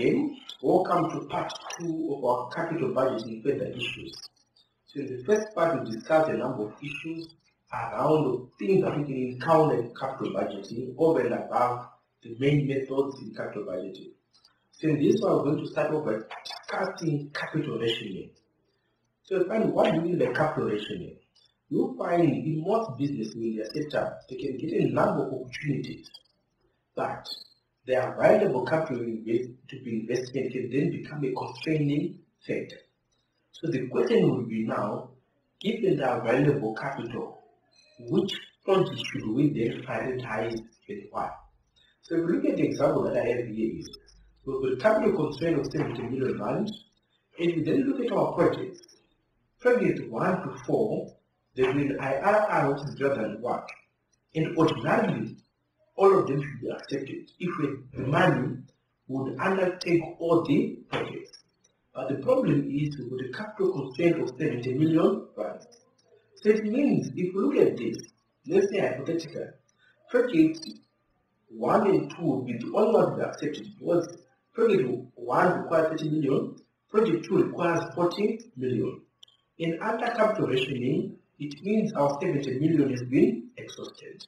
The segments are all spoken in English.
again. Welcome to part two of our capital budgeting further issues. So in the first part, we discussed a number of issues around things that we can encounter in capital budgeting over and above the main methods in capital budgeting. So in this one, we're going to start off by discussing capital rationing. So find what do you mean by capital rationing? You'll find in most are set up, they can get a number of opportunities, but the available capital to be invested then become a constraining factor. So the question would be now, given the available capital, which projects should we then prioritize and why? So if we look at the example that I have here is, with a capital constraint of 70 million rand, and then look at our projects, project 1 to 4, they will IRR which is greater than 1. And ordinarily, all of them should be accepted if the money would undertake all the projects. But the problem is with the capital constraint of 70 million rand. So it means if we look at this, let's say hypothetical, project 1 and 2 would be the only one to be accepted because project 1 requires 30 million, project 2 requires 40 million. In under capital rationing, it means our 70 million has been exhausted.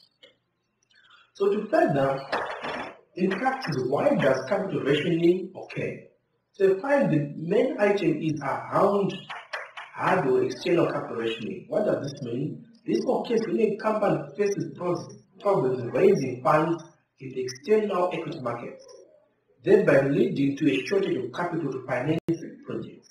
So to further, ah. in practice, why does capital rationing occur? So find the main item is around hard or external capital rationing. What does this mean? This occurs when a company faces problems raising funds in the external equity markets, thereby leading to a shortage of capital to finance projects.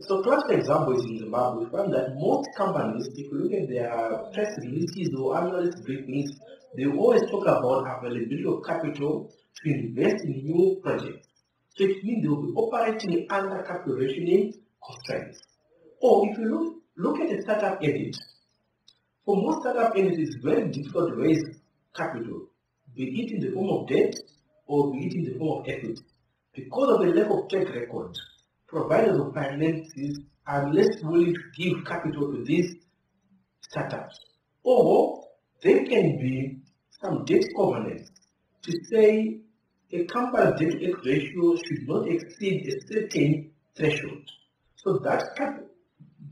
So classic example is in Zimbabwe. We found that most companies, if you look at their press releases or analyst briefings, they always talk about availability of capital to invest in new projects. So it means they will be operating under capital rationing constraints. Or if you look, look at a startup entity, for most startup entities, it's very difficult to raise capital, be it in the form of debt or be it in the form of equity. Because of the lack of track record, providers of finances are less willing to give capital to these startups. Or they can be some debt covenants to say a company's debt equity ratio should not exceed a certain threshold. So that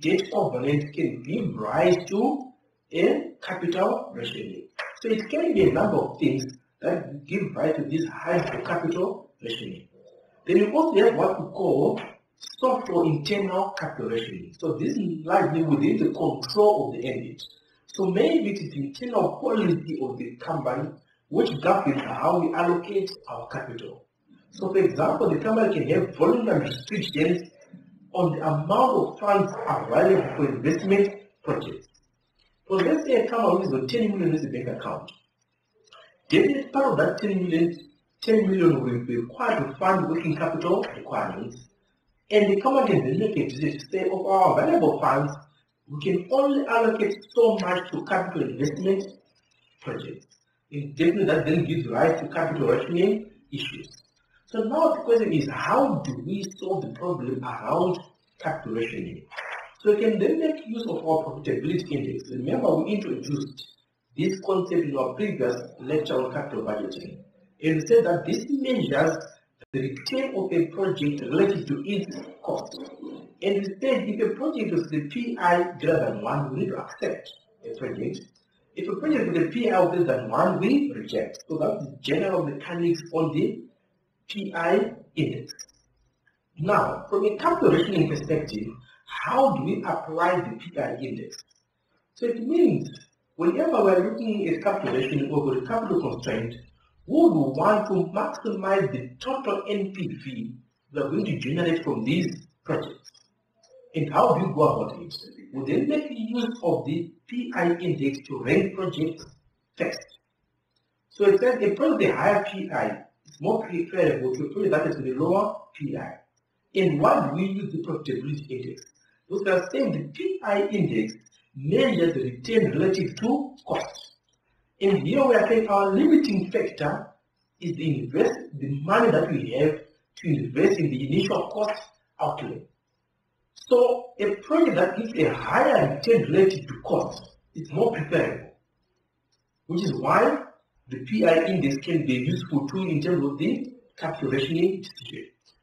debt covenant can give rise to a capital rationing. So it can be a number of things that give rise to this high capital rationing. Then you also have what we call soft or internal capital rationing. So this is largely within the control of the entity. So maybe it is the internal policy of the company which governs how we allocate our capital. So for example, the company can have voluntary restrictions on the amount of funds available for investment projects. So let's say a company got 10 million in the bank account. Definitely part of that 10 million, 10 million will be required to fund working capital requirements. And the company can then make a decision to say of our available funds, we can only allocate so much to capital investment projects. Definitely that then gives rise to capital rationing issues. So now the question is how do we solve the problem around capital rationing? So we can then make use of our profitability index. Remember we introduced this concept in our previous lecture on capital budgeting. And said that this measures the return of a project relative to its cost. And instead, if a project is the PI greater than 1, we need to accept a project. If a project with a PI greater than 1, we reject. So that's the general mechanics on the PI index. Now, from a capital rationing perspective, how do we apply the PI index? So it means whenever we're looking at capital rationing over the capital constraint, we would want to maximize the total NPV that we're going to generate from these projects. And how do you go about it? We then make use of the PI index to rank projects first. So it says a project with higher PI is more preferable to a project that is with a lower PI. And why do we use the profitability index? We are saying the PI index measures the return relative to cost. And here we are saying our limiting factor is the invest the money that we have to invest in the initial cost outlay. So a project that gives a higher return relative to cost is more preferable, which is why the PI index can be a useful tool in terms of the capital rationing.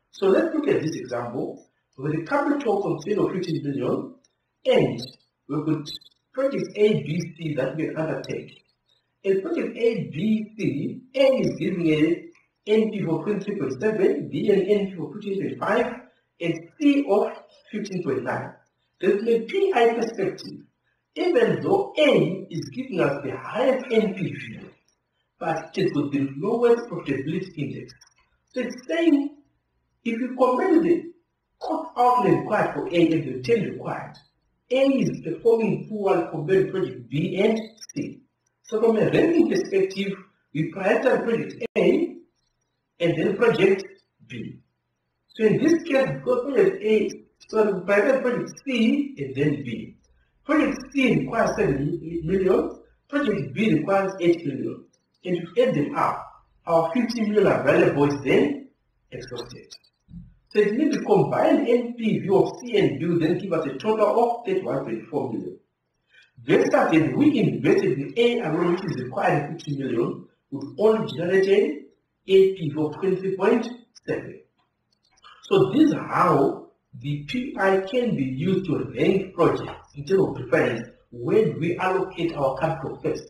So let's look at this example with a capital constraint of 15 million and we put project A, B, C that we undertake. In project A, B, C, A is giving a NP for 23.7, B and NP for 15.5, and C of 15.9. Then from a PI perspective, even though A is giving us the highest NPV, but it with the lowest profitability index. So it's saying if you compare the cost outlay required for A and the return required, A is performing poorly compared to project B and C. So from a ranking perspective, we prioritize project A and then project B. So in this case, because project A, so we prioritize project C and then B. Project C requires 7 million, project B requires 8 million. And if you add them up, our 50 million available is then exhausted. So it means the combined NPV of C and B then give us a total of 31.4 million. Then started, we invested in A alone, which is required 50 million, with only generated NPV of 20.7. So this is how the PI can be used to rank projects in terms of preference when we allocate our capital first,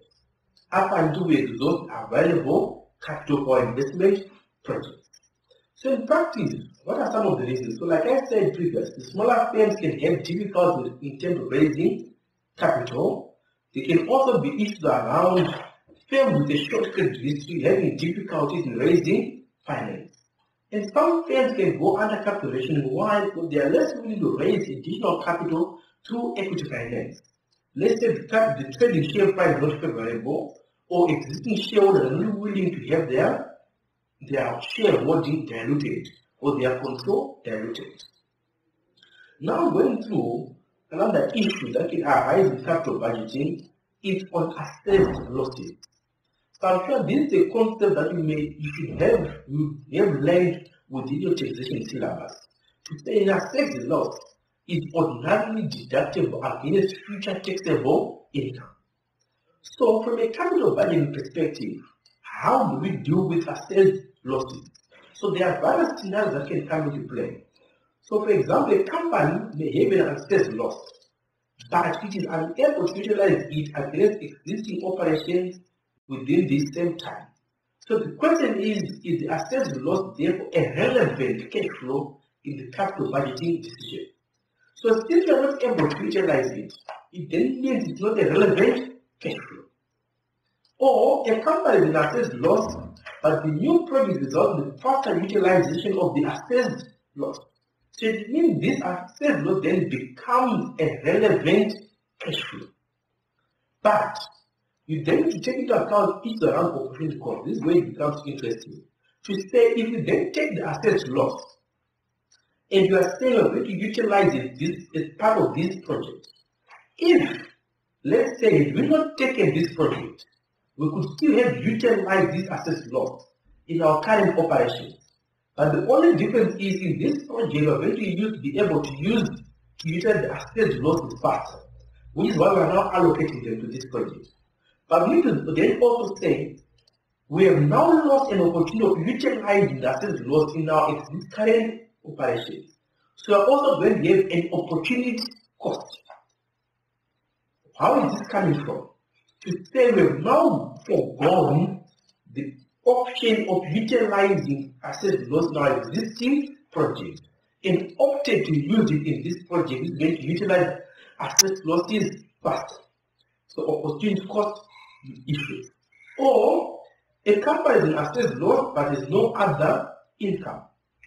up until we exhaust available capital for investment projects. So in practice, what are some of the reasons? So like I said previously, the smaller firms can have difficulties in terms of raising capital. They can also be issues around firms with a short credit history having difficulties in raising finance. And some firms can go under capitalization while they are less willing to raise additional capital through equity finance. Let's say the, the trading share price is not favorable or existing shareholders are not willing to have their their shareholding diluted or their control diluted. Now going through another issue that can arise in capital budgeting is on assessed losses. So this is a concept that you may you should have you have learned within your taxation syllabus. To say in an assessed loss is ordinarily deductible against future taxable income. So from a capital budgeting perspective, how do we deal with assessed losses. So there are various scenarios that can come into play. So for example, a company may have an assessed loss, but it is unable to utilize it against existing operations within this same time. So the question is, is the assessed loss therefore a relevant cash flow in the capital budgeting decision? So since are not able to utilize it, it then means it's not a relevant cash flow. Or a company with assessed loss but the new project results in faster utilization of the assessed loss. So it means this assessed loss then becomes a relevant cash flow. But you then to take into account each around opportunity cost. This is where it becomes interesting. To say if you then take the assessed loss and you are still going to utilize it this as part of this project. If let's say if we not taken this project we could still have utilized this assessed loss in our current operations. But the only difference is in this project, we are going to use, be able to use to utilize the assessed losses faster, which is why we are now allocating them to this project. But we to then also say, we have now lost an opportunity of utilizing the lost in our current operations. So we are also going to have an opportunity cost. How is this coming from? to say we've now forgone the option of utilizing assessed loss in our existing project and opted to use it in this project is going to utilize assessed losses first. So opportunity cost issues. Or a company is an assessed loss but there's no other income.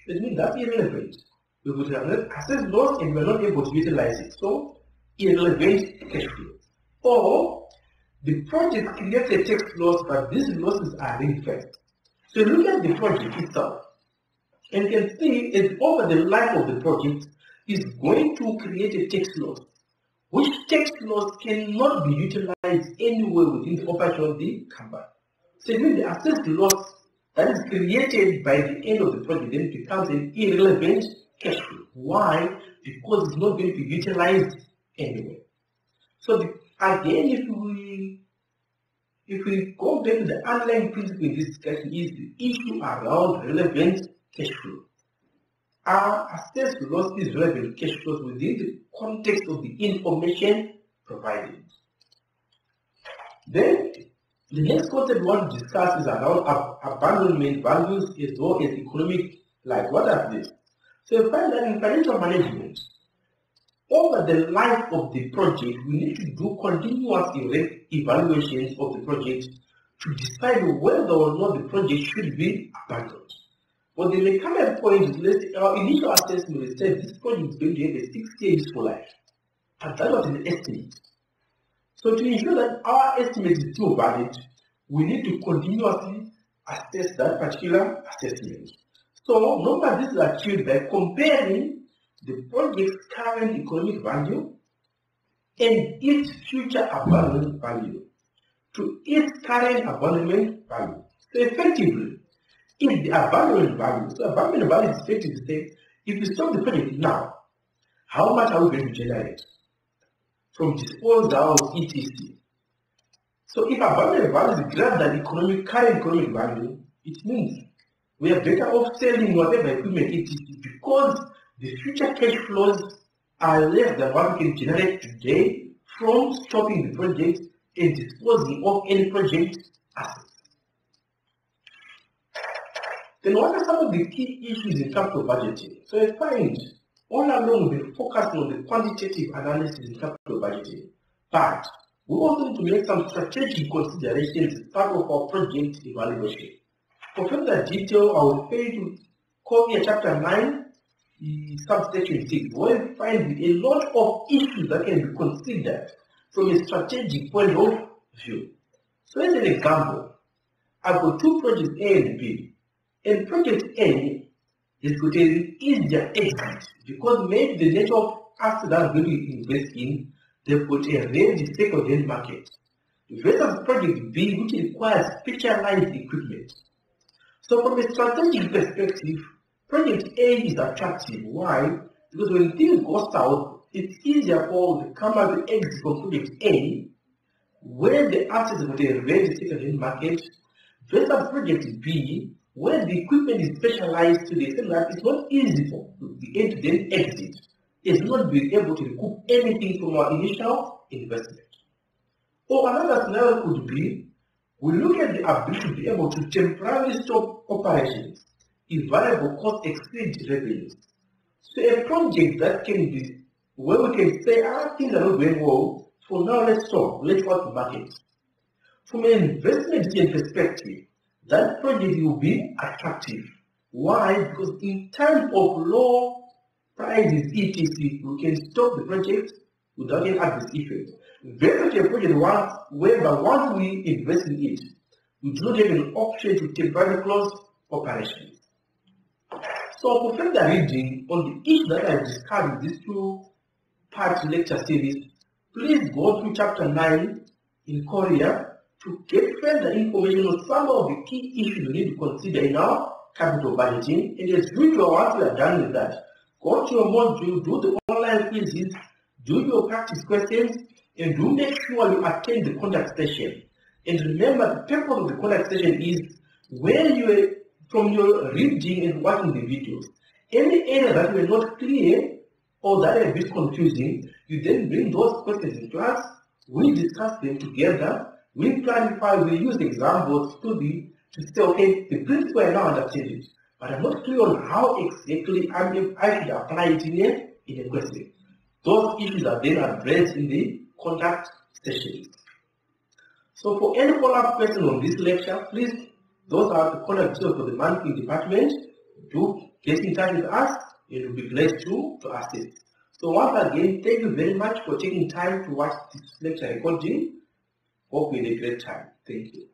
That means that's irrelevant. We would have assessed loss and we're not able to utilize it. So irrelevant cash flow. Or the project creates a tax loss, but these losses are ring-fenced. So look at the project itself. And can see it over the life of the project is going to create a tax loss, which tax loss cannot be utilized anywhere within the operation of the company. So means the assessed loss that is created by the end of the project then becomes an irrelevant cash flow. Why? Because it's not going to be utilized anyway. So the, again, if we if we go back to the underlying principle in this discussion is the issue around relevant cash flow. Are assessed losses relevant cash flows within the context of the information provided. Then, the next concept discuss is around ab abandonment values as well as economic life. What are these? So find that in financial management, over the life of the project, we need to do continuous evaluations of the project to decide whether or not the project should be abandoned. But the may come a point, let's our initial assessment said this project is going to have a six-year useful life. But that was an estimate. So to ensure that our estimate is still valid, we need to continuously assess that particular assessment. So normally this is achieved by comparing the project's current economic value and its future abandonment value to its current abandonment value. So effectively, if the abandonment value, so abandonment value is effectively to say, if we stop the project now, how much are we going to generate from disposal of ETC? So if abandonment value is greater than economic, current economic value, it means we are better off selling whatever equipment ETC because the future cash flows are less than what we can generate today from stopping the project and disposing of any project assets. Then what are some of the key issues in capital budgeting? So I find all along been focusing on the quantitative analysis in capital budgeting, but we also need to make some strategic considerations as part of our project evaluation. For further detail, I will pay to copy chapter 9, subsection 6, where we find a lot of issues that can be considered from a strategic point of view. So as an example, I've got two projects A and B. And project A is got an easier exit because maybe the of assets that going to invest in, they've got a ready second-hand market. Versus project B, which requires specialized equipment. So from a strategic perspective, project A is attractive. Why? Because when things go south, it's easier for the company to exit from project A, where the assets got a second-hand market, versus project B, when the equipment is specialized to the extent that it's not easy for the end-to-end exit, is not being able to recoup anything from our initial investment. Or another scenario could be, we look at the ability to be able to temporarily stop operations if variable cost exceeds revenues. So a project that can be, where we can say, ah, things are not going well, for now let's stop, let's work the market. From an investment perspective, that project will be attractive. Why? Because in times of low prices, etc., we can stop the project without any adverse effect. Very much a project once, whereby once we invest in it, we do not have an option to temporarily close operations. So for further reading on the issue that I discussed in this two-part lecture series, please go through chapter 9 in Correia to get further information on some of the key issues we need to consider in our capital budgeting. And as usual, once you are done with that, go to your module, do the online quizzes, do your practice questions, and do make sure you attend the contact session. And remember, the purpose of the contact session is where you from your reading and watching the videos, any area that were not clear or that are a bit confusing, you then bring those questions in us, we discuss them together, we clarify, we use examples to be to say, okay, the principle I now understand it, but I'm not clear on how exactly I should apply it in a, in a question. Those issues are then addressed in the contact sessions. So for any follow-up question on this lecture, please, those are the contact details for the marketing department. Do get in touch with us, and we'll be glad to, to assist. So once again, thank you very much for taking time to watch this lecture recording. Hope you had a great time. Thank you.